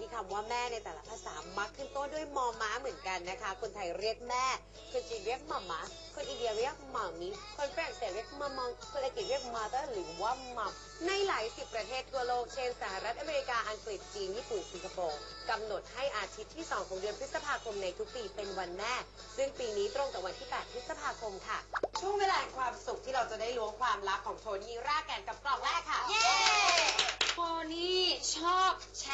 ที่คำว่าแม่ในแต่ละภาษามักขึ้นต้นด้วยมอม้าเหมือนกันนะคะ คนไทยเรียกแม่ คนจีนเรียกหม่าม้าคนอินเดียเรียกหม่ามีคนฝรั่งเศสเรียกมามองคนอังกฤษเรียกมาเตอร์หรือว่ามัมในหลายสิบประเทศทั่วโลกเช่นสหรัฐอเมริกาอังกฤษจีนญี่ปุ่นสิงคโปร์กำหนดให้อาทิตย์ที่ 2 ของเดือนพฤษภาคมในทุกปีเป็นวันแม่ ซึ่งปีนี้ตรงกับวันที่ 8 พฤษภาคมค่ะ ช่วงเวลาแห่งความสุขที่เราจะได้ล้วงความลับของโทนี่รากแก่นกับกล่องแรกค่ะ เย้โทนี่ชอบแช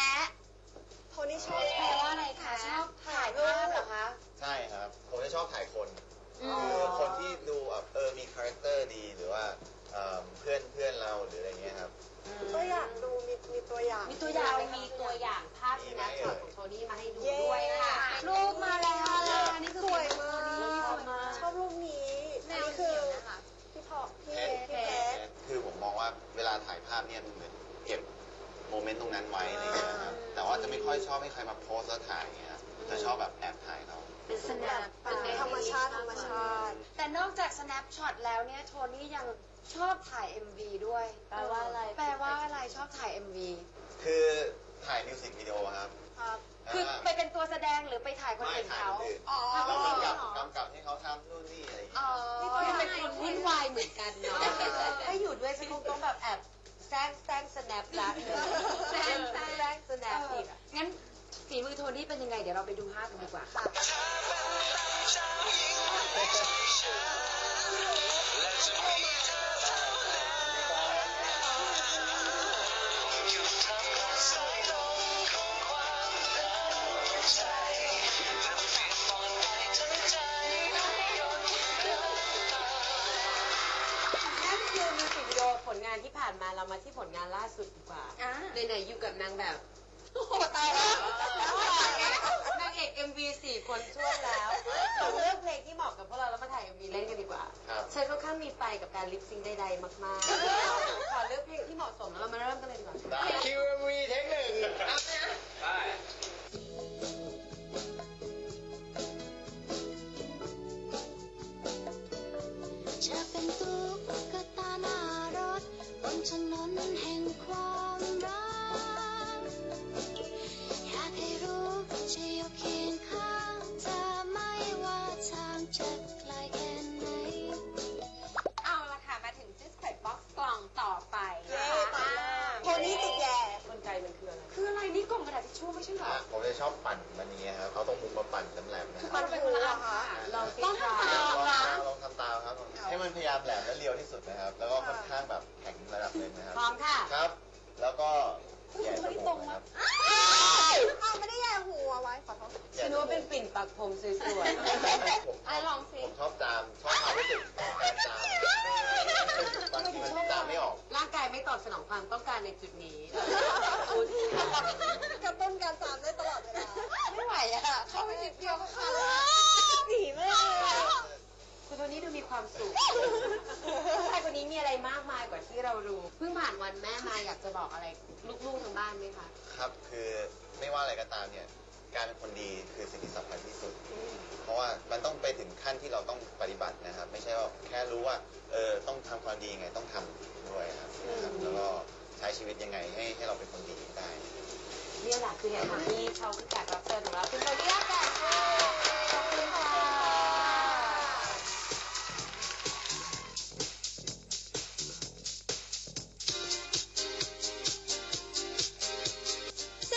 ะโทนี่ชอบแปลว่าอะไรคะชอบถ่ายภาพเหรอคะใช่ครับ ผมจะชอบถ่ายคนอืมคือคนที่ดูแบบเออมี character ดีหรือว่าเอิ่มเพื่อนเพื่อนเราหรืออะไรเงี้ยครับก็อยากดูมีมีตัวอย่างมีตัวอย่างเรามีตัวอย่างภาพ snapshot ของโทนี่มาให้ดูเย้ด้วยค่ะ รูปมาแล้วอันนี้คือสวยมากชอบมากชอบรูปนี้อันนี้คือพี่พอพี่เพชรพี่เพชรคือผมมองว่าเวลาถ่ายภาพเนี่ยมันเหมือนเก็บ โมเมนต์ตรงนั้นไว้อะไรเงี้ยครับแต่ว่าจะไม่ค่อยชอบให้ใครมาโพสแล้วถ่ายอย่างเงี้ยครับจะชอบแบบแอบถ่ายเขาเป็นสแนปเป็นธรรมชาติธรรมชาติ แต่นอกจาก snapshot แล้วเนี่ยโทนี่ยังชอบถ่าย MV ด้วย แปลว่าอะไร แปลว่าอะไรชอบถ่าย MV คือถ่ายมิวสิกวิดีโอครับ ครับ คือไปเป็นตัวแสดงหรือไปถ่ายคนไม่อื่นถ่ายเขาคนอื่นอ๋อแล้วกำกับกำกับให้เขาทำนู่นนี่อะไรอย่างอ๋เงี้อยนี่ก็เป็นคนวุ่นวายเหมือนกันเนาะถ้าอยู่ด้วยฉันคงต้องแบบแอบ แซงแซงสแนปละแซงแซงแซงสแนเอปออีกอะงั้นฝีมือโทนี่เป็นยังไง เดี๋ยวเราไปดูภาพกันดีกว่านั่านที่ผ่านมาเรามาที่ผลงานล่าสุดดีกว่าอ่า ไหนๆอยู่กับนางแบบโอ้โหตายแล้วนางเอก MV สี่คนช่วงแล้วเราเลือกเพลงที่เหมาะกับพวกเราแล้วมาถ่าย MV เล่นกันดีกว่า ครับฉันค่อนข้างมีไฟกับการลิปซิงค์ใดๆมากๆ ขอเลือกเพลงที่เหมาะสมแล้วเรามาเริ่มกันเลยดีกว่า ได้ QMV เทคหนึ่งได้จะเป็นตุ๊กตาหน้ารถบ นถนนแห่งความรัก อยากให้รู้จะอยู่เคียงข้างเธอไม่ว่าทางจะไกลแค่ไหน เอาละค่ะ มาถึงซิสเ e ตบ็อกซ์กล่องต่อไปเย้นะคะโทนี่ติดแย่ กลไกมันคืออะไร คืออะไรนี่กล่องกระดาษทิชชู่ไม่ใช่เหรอ ผมจะชอบปั่นมันนี้ครับเขาต้องมุมมาปั่นแหลมๆนะครับมันหูเหรอคะลองสิต้องทำตาม พยายามแหลมและเรียวที่สุดนะครับ แล้วก็ค่อนข้างแบบแข็งระดับหนึ่งนะครับพร้อมค่ะ ครับ แล้วก็แย่จมูกนะครับอ้าวไม่ได้แย่หูเอาไว้ขอโทษฉันว่าเป็นปิ่นปักผมสวยผมอะลองสิ ผมชอบจามชอบความรู้สึกของการจามบางทีมันจามไม่ออกๆร่างกายไม่ตอบสนองความต้องการในจุดนี้กระตุ้นการจามได้ตลอดเวลา ไม่ไหวอะเข้าไปนิดเดียวก็คัน ผีมากเลย คุณโทนี่ดูมีความสุขผู้ชายคนนี้มีอะไรมากมายกว่าที่เรารู้ เพิ่งผ่านวันแม่มาอยากจะบอกอะไรลูกๆทางบ้านไหมคะ ครับคือไม่ว่าอะไรก็ตามเนี่ย การเป็นคนดีคือสิ่งที่สำคัญที่สุด เพราะว่ามันต้องไปถึงขั้นที่เราต้องปฏิบัตินะครับ ไม่ใช่ว่าแค่รู้ว่าเออต้องทำความดียังไงต้องทำด้วยครับนะครับ แล้วก็ใช้ชีวิตยังไงให้ให้เราเป็นคนดีได้ เนี่ยแหละคือเหตุผลที่เขาคือแขกรับเชิญของเราคุณโทนี่